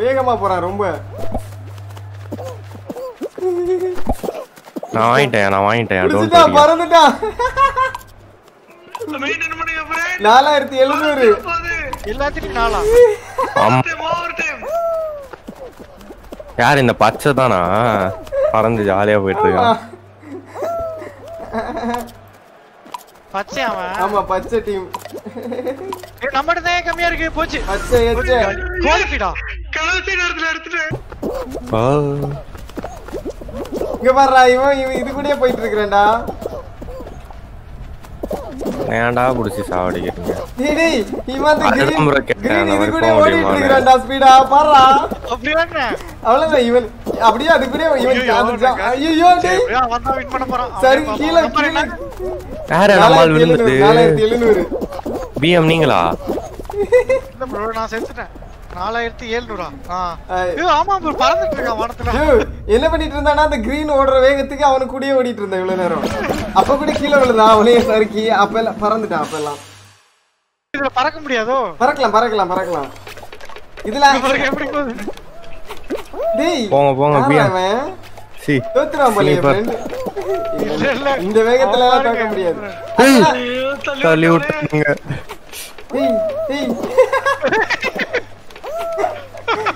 வேகமா போறான் ரொம்ப. நான் வாங்கிட்டேன் நான் வாங்கிட்டேன். டோன்ட் பறந்துட்டான் நாலாயிரத்தி எழுநூறு. எல்லாத்துக்கும் யார் இந்த பச்சை தானா பறந்து ஜாலியா போயிட்டு இருக்கான். பச்சை அவன்? ஆமா பச்சை டீம் நம்மகிட்ட தான் கம்மியா இருக்கு போச்சு. பச்சை எச்சை குவாலிஃபிடா கடைசி நேரத்துல எடுத்துட்டேன் ஆ. இங்க பாருடா இவன் இவன் இது கூடயே போயிட்டு இருக்கிறேன்டா. ஏன்டா புடிச்சு சாவடிக்கிறீங்க. டேய் டேய் இவன் அந்த இது போக ஓடிட்டு. இருக்கிறான்டா ஸ்பீடா பாருடா. அப்படி வாங்க அவ்வளவுதான் இவன் அப்படியே அது கூட இவன் ஜா- ஐயோ டேய். வந்தா வின் பண்ண போறான். சரி அவன் கீழே number கீழே. என்ன? யார் நம்மால் நாலாயிரத்தி எழுநூறு விழுந்தது நாலாயிரத்தி எழுநூறு. பிஎம் நீங்களா? இல்ல ப்ரோ நான் செத்துட்டேன் நாலாயிரத்தி எழுநூறா ஆமா ப்ரோ பறந்துட்டு இருக்கான் வானத்துல. என்ன பண்ணிட்டு இருந்தானா அந்த கிரீன் ஓடுற வேகத்துக்கு அவனு கூடயே ஓடிட்டு இருந்தான் இவ்வளவு நேரம். அப்ப கூட கீழே விழுந்தான் அவனையும் சறுக்கி அப்ப எல்லாம் பறந்துட்டான் அப்ப எல்லாம் இதுல பறக்க முடியாதோ? பறக்கலாம் பறக்கலாம் பறக்கலாம். இதுல எப்படி போகுது? டேய் போங்க. அவன்? சி தோத்துறான் போல. இந்த வேகத்துல எல்லாம் பாருங்க. முடியாது. டேய் டேய்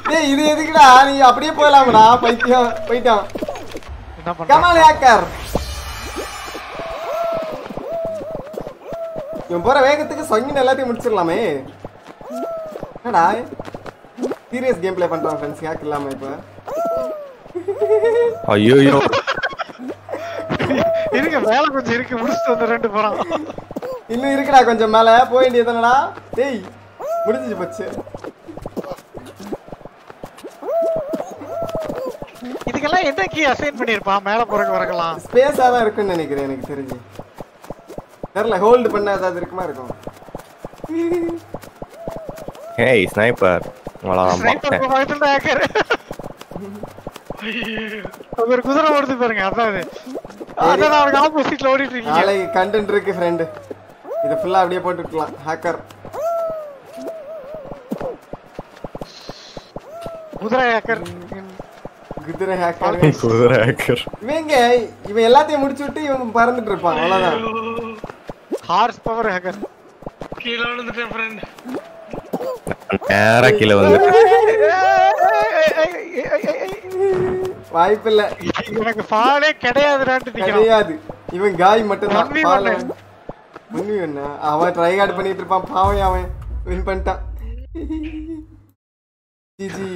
டேய் இது எதுக்குடா? நீ அப்படியே போலாம்டா பைத்தியம் போயிட்டான் கமால் ஹேக்கர் இவன் போற வேகத்துக்கு சொங்கின எல்லாத்தையும் முடிச்சிடலாமே. என்னடா? சீரியஸ் கேம் ப்ளே பண்றான் ஃப்ரெண்ட்ஸ் ஹேக் இல்லாம இப்ப. ஐயோ ஐயோ. இருங்க வேலை கொஞ்சம் இருக்கு. முடிச்சுட்டு வந்து ரெண்டு போறான். இன்னும் இருக்குடா கொஞ்சம் மேல. போக வேண்டியதுனடா டேய் முடிஞ்சிச்சு போச்சு. இதுக்கெல்லாம் என்ன கீ அசைன் பண்ணிருப்பான் மேல போறக்கு வரக்கலாம். ஸ்பேஸா தான் இருக்குன்னு நினைக்கிறேன் எனக்கு தெரிஞ்சு. தெரியல ஹோல்டு பண்ண ஏதாவது இருக்குமா இருக்கும்? ஹேய் ஸ்னைப்பர் உங்களதான் ஸ்னைப்பர் hacker. அங்க ஒரு குதிரை ஓடுது பாருங்க அதான் அது. அதான் அவனுக்கு ஆப்போசிட்ல ஓடிட்டு இருக்கீங்க. நாளைக்கு கண்டென்ட் இருக்கு ஃப்ரெண்டு இதை ஃபுல்லா அப்படியே போட்டுக்கலாம். ஹேக்கர் குதிரை ஹேக்கர் குதிரை ஹேக்கர் குதிரை hacker. இவங்க இவன் எல்லாத்தையும் முடிச்சு விட்டு இவன் பறந்துட்டு இருப்பான். அவ்வளவுதான். ஹார்ஸ் பவர் ஹேக்கர் கீழே விழுந்துட்டேன் ஃப்ரெண்ட் நேரா கீழே வந்து. வாய்ப்பில்ல. எனக்கு ஃபாலே கிடையாதுடான்ட்டு நிக்கிறான். கிடையாது. இவன் காய் மட்டும்தான். One v பால். one. ஒன்வி ஒண்ணா அவன் ட்ரை கார்டு பண்ணிட்டு இருப்பான். பாவம் அவன். வின் பண்ணிட்டான். ஜிஜி.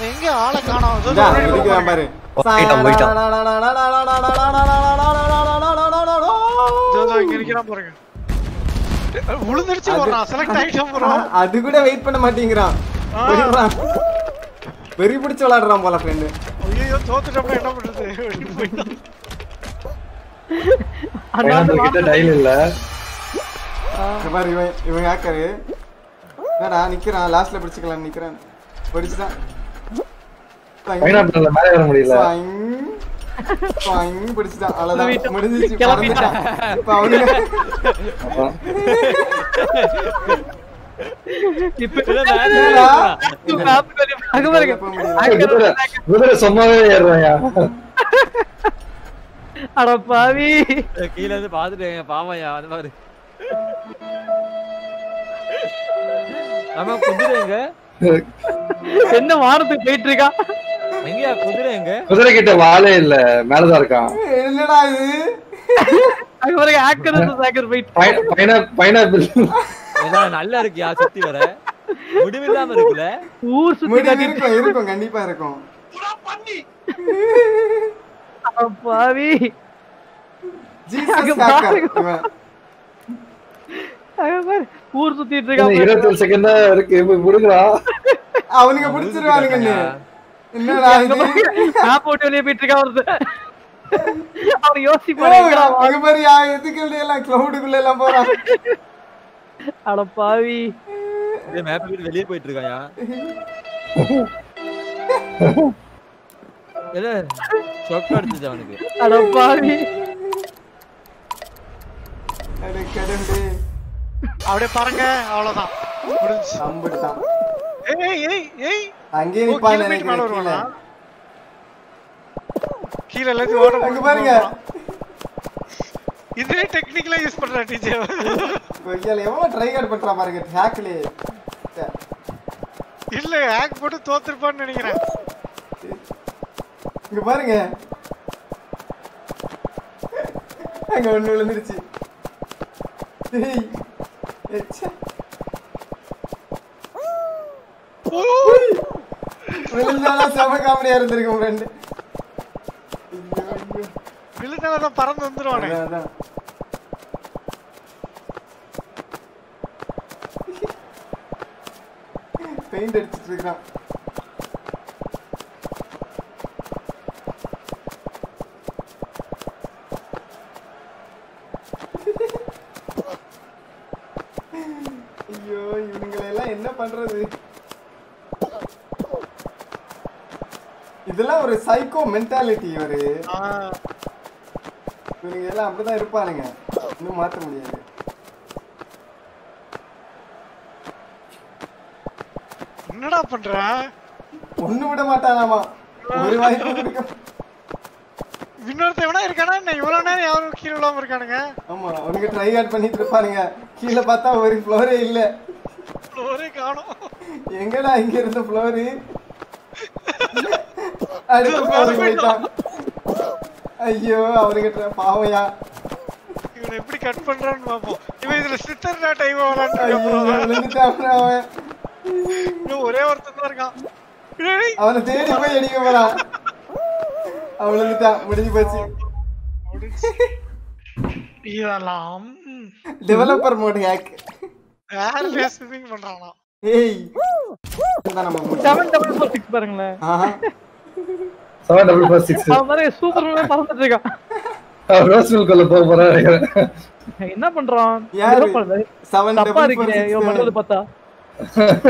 எங்க ஆளை காணோம். பாரு. அது- போறான். செலக்ட் ஆயிட்டான் போறான். அது கூட வெயிட் பண்ண மாட்டேங்கிறான். வெறி பிடிச்சு விளையாடுறான் போல ஃப்ரெண்டு ஐயோ என்ன பண்றது? அப்படின்னு போயிட்டான். கிட்ட டைல் இல்ல. பாரு இவன் இவன் ஹேக்கரு என்னடா நிக்கிறான். லாஸ்ட்ல பிடிச்சுக்கலாம் நிக்கிறான். பைனாப்பிள் மேலே வர முடியல. பிடிச்சுட்டான். அவ்வளவுதான். முடிஞ்சிச்சு. கிளம்பிட்டான். இப்ப அவனுங்க கொஞ்சம் கீழ இருந்து பாத்துட்டேங்க பாவையா அந்த மாதிரி ஆமா எங்க என்ன வாரத்துக்கு போயிட்டு இருக்கா? எங்கயா குதிரை எங்க? குதிரை கிட்ட வாழே இல்ல மேலதான் இருக்கான். என்னடா இது? அங்க ஹேக்கர் பைனாப்பிள் நல்லா இருக்கியா சுத்தி வர? முடிவில்லாம இருக்குல்ல? ஊர் சுத்தி காட்டிட்டு இருக்கும் கண்டிப்பா இருக்கும். ஜீசஸ் ஹேக்கர் பாரு ஊர் சுத்திட்டு இருக்கா பாரு. இருபத்தி செகண்ட் தான் இருக்கு அவனுங்க பிடிச்சிருவானுங்கன்னு. என்னடா அங்க இது? பாருங்க, map போட்டு வெளியே போயிட்டு இருக்கா ஒருத்தன் அவன் ஓ, யோசிப்பாரு எங்கடா வா- அங்க பாரு யா எதுக்கு எல்லாம் கிளவுடுக்குள்ள எல்லாம் போறான் அட பாவி. மேப் விட்டு வெளியே போயிட்டு இருக்காயா? இல்ல ஷாக் அடிச்சுச்சு அவனுக்கு? அட பாவி. அட கடவுளே. அப்படியே பாருங்க அவ்வளவுதான். முடிஞ்சு அம்பிட்டான் ஏய் ஏய் ஏய். நினைக்கிறேன் கீழே எல்லாத்தையும் ஓட அங்க பாருங்க. இதே டெக்னிக்கலா யூஸ் பண்ற டீச்சர் கொய்யால எவ்வளவு ட்ரை கார்டு பண்றா பாருங்க இல்ல ஹேக் போட்டு தோத்துருப்பான்னு நினைக்கிறேன். இங்க பாருங்க. அங்க ஒண்ணு விழுந்துருச்சு. டேய் எச்சே. விழுந்தாலும் செம காமெடியா இருந்திருக்கும் ஃப்ரெண்டு விழுந்தாலதான் பறந்து வந்துருவானே. பெயிண்ட் அடிச்சிட்டு இருக்கான். ஐயோ இவனுங்களை எல்லாம் என்ன பண்றது? இதெல்லாம் ஒரு சைக்கோ மென்டாலிட்டி ஒரு ஆ, இவனுங்க எல்லாம் அப்படிதான் இருப்பானுங்க. இன்னும் மாத்த முடியாது. என்னடா பண்ற? ஒண்ணு விட மாட்டானாமா. ஒரு வாய்ப்பு கொடுக்க. இன்னொருத்த எவனா இருக்கானா என்ன? இவ்வளவு நேரம் யாரும் கீழே விழாம இருக்கானுங்க. ஆமா அவனுக்கு ட்ரை அவுட் பண்ணிட்டு இருப்பானுங்க. கீழே பார்த்தா ஒரு ஃப்ளோரே இல்ல. ஒரே காணும். எங்கடா இங்க இருந்த ஃப்ளோரு ஐயோ அவனுக்கு பாவம்யா இவனை எப்படி கட் பண்றான்னு பாப்போம். இவன் இதுல விளாண்டு விழுந்துட்டான் அவன். இன்னும் ஒரே ஒருத்தன் தான் இருக்கான். அவனை தேடி போய் அடிக்க போறான். அவன் விழுந்துட்டான். முடிஞ்சு போச்சு. இதெல்லாம் டெவலப்பர் மோட் ஹேக் வேற ஸ்விமிங் பண்றானா ஏய். நம்ம முடிச்சு. செவன் டபுள் ஃபோர் சிக்ஸ் பாருங்களேன். ஆஹா. Seven double four six super பறந்துட்டு இருக்கான் போக போறேன் நினைக்கிறேன் என்ன பண்றான் யாரு? செவன் தப்பா இவன் பண்றது பார்த்தா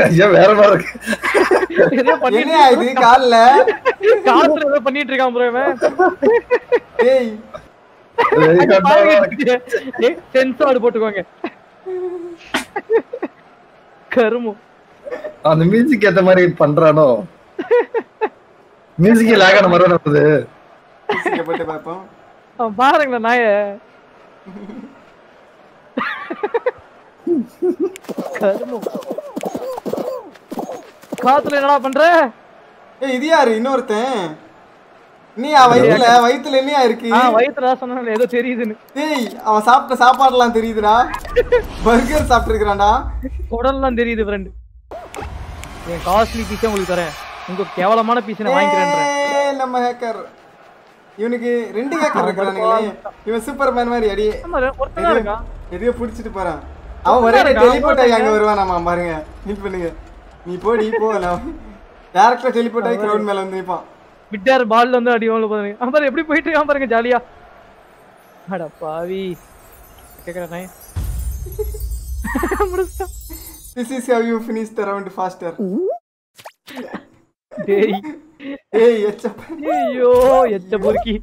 ஐயா வேற மாதிரி இருக்கு ஏதோ பண்ணிட்டு என்ன இது கால்ல காலத்துல ஏதோ பண்ணிட்டு இருக்கான் bro இவன் சென்சார்டு போட்டுக்கோங்க கருமு அந்த மியூசிக் ஏத்த மாதிரி பண்றானோ மியூசிக் லாக் ஆன மாதிரி வருது இங்க போட்டு பார்ப்போம். அவன் பாருங்களேன் நாய. காத்துல என்னடா பண்ற? ஏய் இது யாரு? இன்னொருத்தன். நீயா வயித்துல வயித்துல என்னையா இருக்கு? ஆ வயித்துல சொன்ன ஏதோ தெரியுதுன்னு. ஏய் அவன் சாப்பிட்ட சாப்பாடுலாம் தெரியுதுடா. பர்கர் சாப்பிட்டுருக்கான்டா குடல்லாம் தெரியுது ஃப்ரெண்ட் என் காஸ்ட்லி பீஸே உங்களுக்கு தரேன். உங்க கேவலமான பீஸ் நான் வாங்கிக்கிறேன் நம்ம ஹேக்கர் இவனுக்கு ரெண்டு ஹேக்கர் இருக்கிறானுங்களே. இவன் சூப்பர்மேன் மாதிரி அடி. ஆமா ஒருத்தனா இருக்கான். எதையோ புடிச்சிட்டு போறான். அவன் ஒரே டெலிபோர்ட் ஆகி அங்க வருவானாமா பாருங்க. நிப் பண்ணுங்க. நீ போடி போ நான் டேரக்டா டெலிபோர்ட் ஆகி கிரவுண்ட் மேல வந்து நிப்பான். விட்டார் பால்ல வந்து அடி வாங்க பாருங்க. அவன் பாரு எப்படி போயிட்டு இருக்கான் பாருங்க ஜாலியா அட பாவி. கேக்குறேன் முடிச்சிட்டான் this is how you finish the round faster டேய் ஏய் எச்சப்ப ஐயோ எச்ச பொறுக்கி